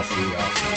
I'll see y'all.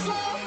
slow.